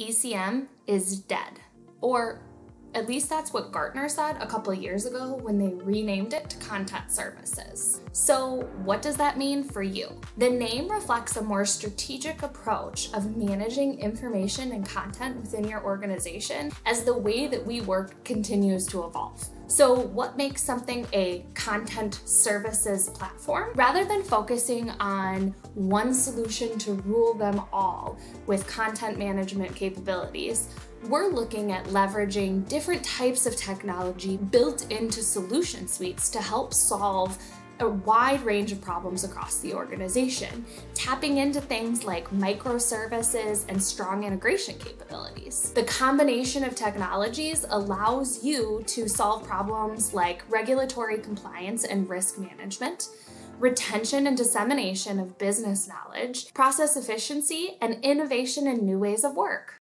ECM is dead. Or at least that's what Gartner said a couple years ago when they renamed it to Content Services. So, what does that mean for you? The name reflects a more strategic approach of managing information and content within your organization as the way that we work continues to evolve. So, what makes something a content services platform? Rather than focusing on one solution to rule them all with content management capabilities, we're looking at leveraging different types of technology built into solution suites to help solve a wide range of problems across the organization, tapping into things like microservices and strong integration capabilities. The combination of technologies allows you to solve problems like regulatory compliance and risk management, retention and dissemination of business knowledge, process efficiency, and innovation in new ways of work.